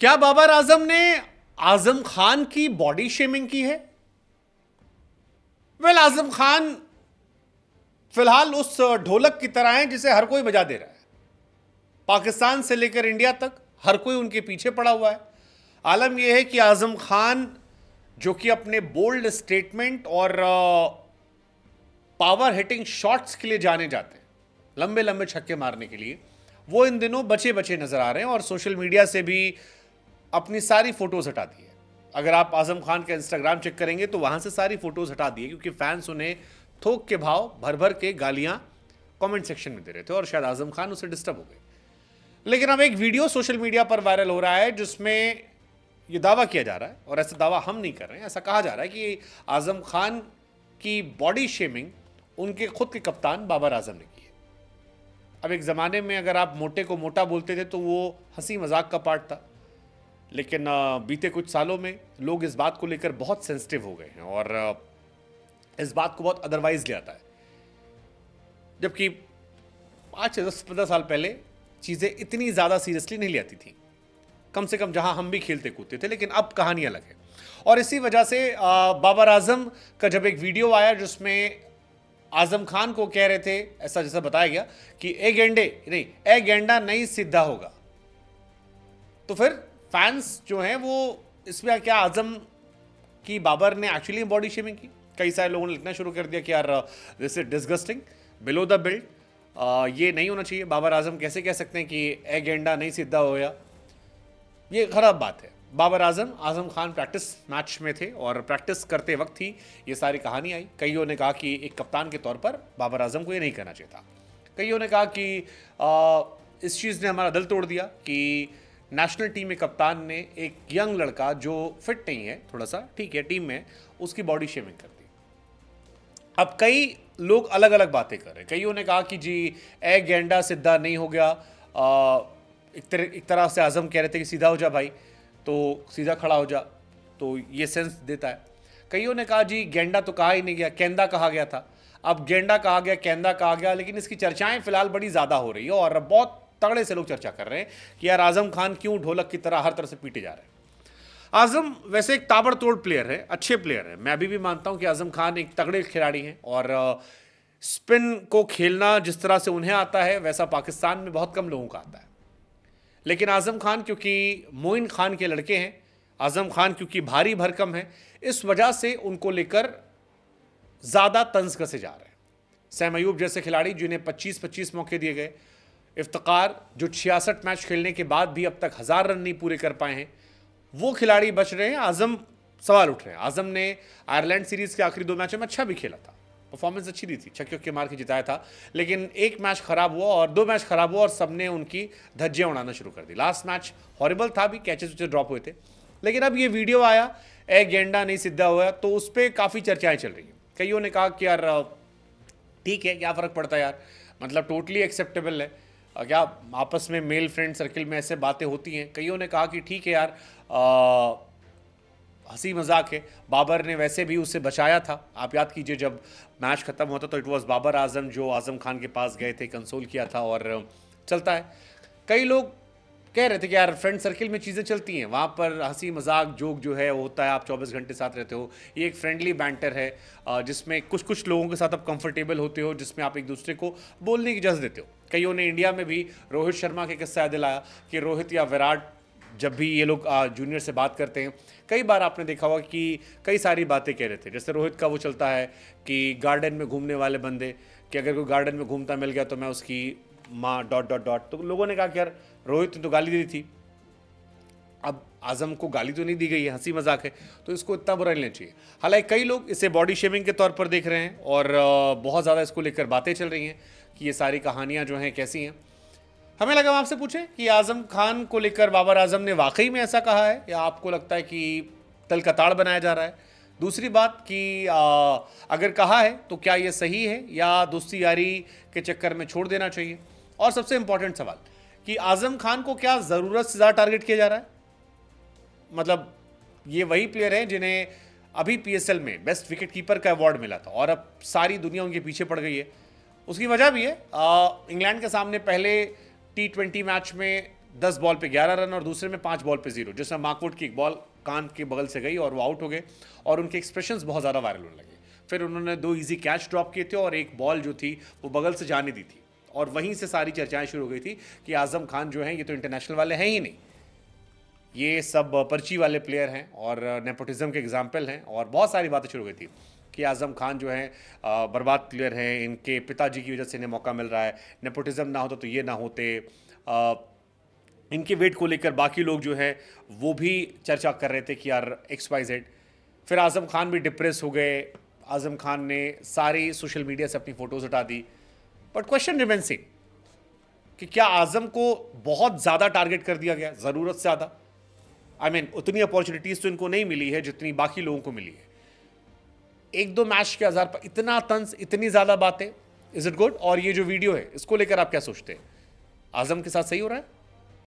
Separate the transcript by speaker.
Speaker 1: क्या बाबर आज़म ने आज़म खान की बॉडी शेमिंग की है? वेल, आज़म खान फ़िलहाल उस ढोलक की तरह है जिसे हर कोई बजा दे रहा है। पाकिस्तान से लेकर इंडिया तक हर कोई उनके पीछे पड़ा हुआ है। आलम यह है कि आज़म खान, जो कि अपने बोल्ड स्टेटमेंट और पावर हिटिंग शॉट्स के लिए जाने जाते हैं लंबे लंबे छक्के मारने के लिए, वो इन दिनों बचे बचे नज़र आ रहे हैं और सोशल मीडिया से भी अपनी सारी फ़ोटोज़ हटा दी है। अगर आप आज़म खान का इंस्टाग्राम चेक करेंगे तो वहाँ से सारी फ़ोटोज़ हटा दिए क्योंकि फैंस उन्हें थोक के भाव भर भर के गालियाँ कमेंट सेक्शन में दे रहे थे और शायद आज़म खान उसे डिस्टर्ब हो गए। लेकिन अब एक वीडियो सोशल मीडिया पर वायरल हो रहा है, जिसमें यह दावा किया जा रहा है, और ऐसा दावा हम नहीं कर रहे हैं, ऐसा कहा जा रहा है कि आज़म खान की बॉडी शेमिंग उनके खुद के कप्तान बाबर आज़म ने की है। अब एक ज़माने में अगर आप मोटे को मोटा बोलते थे तो वो हँसी मज़ाक का पार्ट था। लेकिन बीते कुछ सालों में लोग इस बात को लेकर बहुत सेंसिटिव हो गए हैं और इस बात को बहुत अदरवाइज़ ले आता है। जबकि आज से दस, पंद्रह साल पहले चीज़ें इतनी ज़्यादा सीरियसली नहीं लेती थी। कम से कम जहाँ हम भी खेलते कूदते थे, लेकिन अब कहानी अलग है। और इसी वजह से बाबर आज़म का जब एक वीडियो आया जिसमें आज़म खान को कह रहे थे, ऐसा जैसा बताया गया कि, ए गेंडे, नहीं, ए गेंडा नहीं सीधा होगा। तो फिर फैंस जो हैं वो इसमें क्या आज़म की बाबर ने एक्चुअली बॉडी शेमिंग की? कई सारे लोगों ने लिखना शुरू कर दिया कि यार this is disgusting below the belt ये नहीं होना चाहिए। बाबर आज़म कैसे कह सकते हैं कि ए गेंडा नहीं सीधा हो गया? ये खराब बात है। बाबर आज़म आज़म खान प्रैक्टिस मैच में थे और प्रैक्टिस करते वक्त ही ये सारी कहानी आई। कईयों ने कहा कि एक कप्तान के तौर पर बाबर आज़म को ये नहीं करना चाहिए था। कईयों ने कहा कि आ, इस चीज़ ने हमारा दिल तोड़ दिया कि नेशनल टीम में कप्तान ने एक यंग लड़का जो फिट नहीं है थोड़ा सा ठीक है टीम में उसकी बॉडी शेमिंग कर दी। अब कई लोग अलग अलग बातें कर रहे हैं। कईयों ने कहा कि जी ए गेंडा सीधा नहीं हो गया। आ, एक तरह एक तरह से आज़म कह रहे थे कि सीधा हो जा भाई तो सीधा खड़ा हो जा तो ये सेंस देता है। कईयों ने कहा जी गेंडा तो कहा ही नहीं गया केंदा कहा गया था। अब गेंडा कहा गया केंदा कहा गया लेकिन इसकी चर्चाएँ फ़िलहाल बड़ी ज़्यादा हो रही है और बहुत तगड़े से लोग चर्चा कर रहे हैं कि यार आज़म खान क्यों ढोलक की तरह हर तरह से पीटे जा रहे हैं। आज़म वैसे एक ताबड़तोड़ प्लेयर है, अच्छे प्लेयर है। मैं अभी भी मानता हूँ कि आज़म खान एक तगड़े खिलाड़ी हैं और स्पिन को खेलना जिस तरह से उन्हें आता है, वैसा पाकिस्तान में बहुत कम लोगों का आता है। लेकिन आज़म खान क्योंकि मोइन खान के लड़के हैं, आज़म खान क्योंकि भारी भरकम है, इस वजह से उनको लेकर ज़्यादा तंज कसे जा रहे हैं। सैम जैसे खिलाड़ी जिन्हें 25-25 मौके दिए गए इफ्तार जो छियासठ मैच खेलने के बाद भी अब तक हज़ार रन नहीं पूरे कर पाए हैं, वो खिलाड़ी बच रहे हैं, आज़म सवाल उठ रहे हैं। आज़म ने आयरलैंड सीरीज़ के आखिरी दो मैचों में अच्छा भी खेला था। परफॉर्मेंस अच्छी दी थी, छक्के के मार के जिताया था, लेकिन एक मैच खराब हुआ और दो मैच खराब हुआ और सबने उनकी धज्जियाँ उड़ाना शुरू कर दी। लास्ट मैच हॉरिबल था भी, कैचेस उचे ड्रॉप हुए थे। लेकिन अब ये वीडियो आया, ए गेंडा नहीं सीधा हुआ तो उस पर काफ़ी चर्चाएँ चल रही हैं। कईयों ने कहा कि यार, ठीक है, क्या फ़र्क पड़ता है यार? मतलब टोटली एक्सेप्टेबल है। क्या आपस में मेल फ्रेंड सर्कल में ऐसे बातें होती हैं, कईयों ने कहा कि ठीक है यार हँसी मज़ाक है। बाबर ने वैसे भी उसे बचाया था। आप याद कीजिए, जब मैच ख़त्म होता तो इट वाज बाबर आज़म जो आज़म खान के पास गए थे कंसोल किया था और चलता है। कई लोग कह रहे थे कि यार फ्रेंड सर्किल में चीज़ें चलती हैं। वहाँ पर हँसी मज़ाक जोक जो है वो होता है, आप 24 घंटे साथ रहते हो। ये एक फ्रेंडली बैंटर है जिसमें कुछ कुछ लोगों के साथ आप कंफर्टेबल होते हो, जिसमें आप एक दूसरे को बोलने की इजाज़त देते हो। कईयों ने इंडिया में भी रोहित शर्मा के किस्सा दिलाया कि रोहित या विराट जब भी ये लोग जूनियर से बात करते हैं, कई बार आपने देखा होगा कि कई सारी बातें कह रहे थे। जैसे रोहित का वो चलता है कि गार्डन में घूमने वाले बंदे, कि अगर कोई गार्डन में घूमता मिल गया तो मैं उसकी माँ डॉट डॉट डॉट। तो लोगों ने कहा कि यार रोहित ने तो गाली दी थी। अब आज़म को गाली तो नहीं दी गई है हँसी मज़ाक है तो इसको इतना बुरा नहीं लेना चाहिए। हालाँकि कई लोग इसे बॉडी शेमिंग के तौर पर देख रहे हैं और बहुत ज़्यादा इसको लेकर बातें चल रही हैं कि ये सारी कहानियाँ जो हैं कैसी हैं। हमें लगा आपसे पूछें कि आज़म खान को लेकर बाबर आज़म ने वाकई में ऐसा कहा है या आपको लगता है कि तल का ताड़ बनाया जा रहा है? दूसरी बात कि आ, अगर कहा है तो क्या ये सही है या दोस्ती यारी के चक्कर में छोड़ देना चाहिए? और सबसे इंपॉर्टेंट सवाल, कि आज़म खान को क्या ज़रूरत से ज़्यादा टारगेट किया जा रहा है? मतलब ये वही प्लेयर हैं जिन्हें अभी पीएसएल में बेस्ट विकेट कीपर का अवार्ड मिला था और अब सारी दुनिया उनके पीछे पड़ गई है। उसकी वजह भी है इंग्लैंड के सामने पहले टी ट्वेंटी मैच में दस बॉल पे ग्यारह रन और दूसरे में पाँच बॉल पे ज़ीरो जिसमें मार्कवुड की एक बॉल कान के बगल से गई और वो आउट हो गए और उनके एक्सप्रेशंस बहुत ज़्यादा वायरल होने लगे। फिर उन्होंने दो इजी कैच ड्रॉप किए थे और एक बॉल जो थी वो बगल से जाने दी थी। और वहीं से सारी चर्चाएँ शुरू हो गई थी कि आज़म खान जो हैं, ये तो इंटरनेशनल वाले हैं ही नहीं। ये सब पर्ची वाले प्लेयर हैं और नेपोटिज्म के एग्ज़ाम्पल हैं और बहुत सारी बातें शुरू हो गई थी कि आज़म खान जो हैं बर्बाद प्लेयर हैं, इनके पिताजी की वजह से इन्हें मौका मिल रहा है। नेपोटिज्म ना होता तो ये ना होते। इनके वेट को लेकर बाकी लोग जो हैं, वो भी चर्चा कर रहे थे कि यार एक्स वाई जेड फिर आज़म खान भी डिप्रेस हो गए। आज़म खान ने सारी सोशल मीडिया से अपनी फ़ोटोज़ हटा दी। बट क्वेश्चन रिमेन सेम कि क्या आज़म को बहुत ज़्यादा टारगेट कर दिया गया? ज़रूरत से ज़्यादा। आई I मीन mean, उतनी अपॉर्चुनिटीज़ तो इनको नहीं मिली है जितनी बाकी लोगों को मिली है। एक दो मैच के आधार पर इतना तंस इतनी ज़्यादा बातें इज़ इट गुड और ये जो वीडियो है इसको लेकर आप क्या सोचते हैं? आज़म के साथ सही हो रहा है?